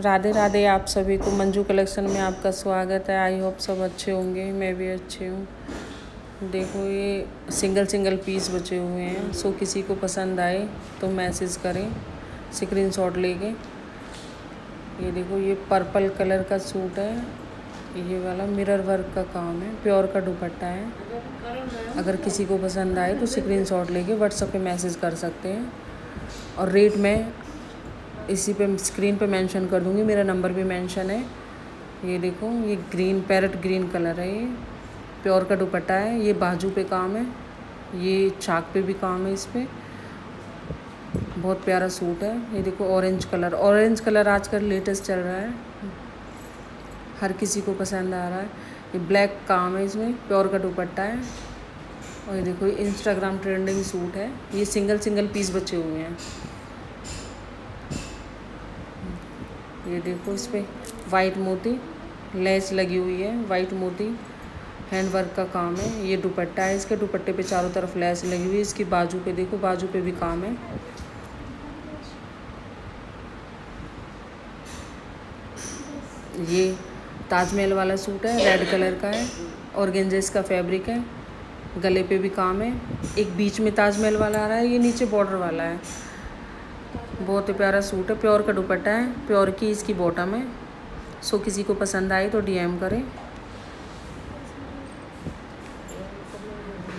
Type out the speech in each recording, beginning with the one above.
राधे राधे, आप सभी को मंजू कलेक्शन में आपका स्वागत है। आई होप सब अच्छे होंगे, मैं भी अच्छी हूँ। देखो, ये सिंगल सिंगल पीस बचे हुए हैं सो किसी को पसंद आए तो मैसेज करें स्क्रीन शॉट लेके। ये देखो, ये पर्पल कलर का सूट है, ये वाला मिरर वर्क का काम है प्योर का दुपट्टा है। अगर किसी को पसंद आए तो स्क्रीन शॉट लेके व्हाट्सएप पे मैसेज कर सकते हैं। और रेट में इसी पे स्क्रीन पे मेंशन कर दूँगी, मेरा नंबर भी मेंशन है। ये देखो, ये ग्रीन, पैरट ग्रीन कलर है ये। प्योर का दुपट्टा है, ये बाजू पे काम है, ये चाक पे भी काम है इस पर बहुत प्यारा सूट है, ये देखो ऑरेंज कलर ऑरेंज कलर आजकल लेटेस्ट चल रहा है। हर किसी को पसंद आ रहा है। ये ब्लैक काम है इसमें, प्योर का दुपट्टा है। और ये देखो इंस्टाग्राम ट्रेंडिंग सूट है। ये सिंगल सिंगल पीस बचे हुए हैं। ये देखो इस पर वाइट मोती लेस लगी हुई है वाइट मोती। हैंड वर्क का काम है। ये दुपट्टा है, इसके दुपट्टे पे चारों तरफ़ लेस लगी हुई है। इसकी बाजू पे देखो, बाजू पे भी काम है। ये ताजमहल वाला सूट है रेड कलर का है और गेंजेस का फैब्रिक है। गले पे भी काम है। एक बीच में ताजमहल वाला आ रहा है, ये नीचे बॉर्डर वाला है। बहुत ही प्यारा सूट है प्योर का दुपट्टा है प्योर की इसकी बॉटम है। सो किसी को पसंद आए तो डीएम करें।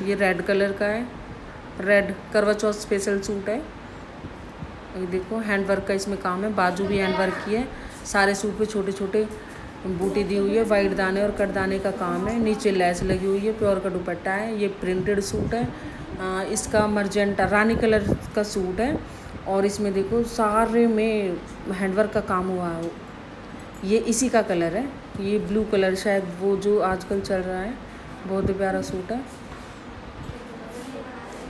ये रेड कलर का है। रेड करवा चौथ स्पेशल सूट है। ये देखो हैंड वर्क का इसमें काम है। बाजू भी हैंड वर्क की है। सारे सूट पे छोटे छोटे बूटी दी हुई है। वाइट दाने और कट दाने का काम है। नीचे लेस लगी हुई है। प्योर का दुपट्टा है। ये प्रिंटेड सूट है। आ, इसका मर्जेंटा रानी कलर का सूट है। और इसमें देखो सारे में हैंडवर्क का काम हुआ है ये इसी का कलर है। ये ब्लू कलर शायद वो जो आजकल चल रहा है, बहुत ही प्यारा सूट है।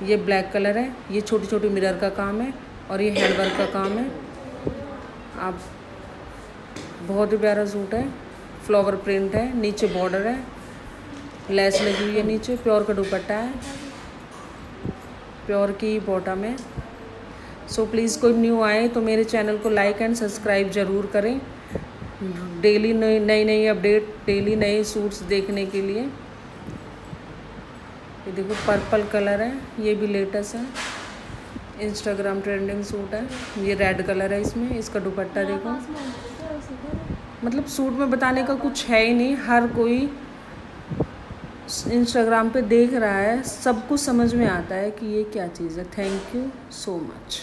ये ब्लैक कलर है। ये छोटी छोटी मिरर का काम है और ये हैंडवर्क का काम है। आप बहुत ही प्यारा सूट है। फ्लावर प्रिंट है, नीचे बॉर्डर है। लेस लगी हुई है नीचे, प्योर का दुपट्टा है। प्योर की बॉटम है। सो प्लीज़ कोई न्यू आए तो मेरे चैनल को लाइक एंड सब्सक्राइब ज़रूर करें। डेली नई नई नई अपडेट डेली नए सूट्स देखने के लिए। ये देखो पर्पल कलर है ये भी लेटेस्ट है। इंस्टाग्राम ट्रेंडिंग सूट है ये रेड कलर है इसमें इसका दुपट्टा देखो। मतलब सूट में बताने का कुछ है ही नहीं हर कोई इंस्टाग्राम पे देख रहा है सब कुछ समझ में आता है कि ये क्या चीज़ है। Thank you so much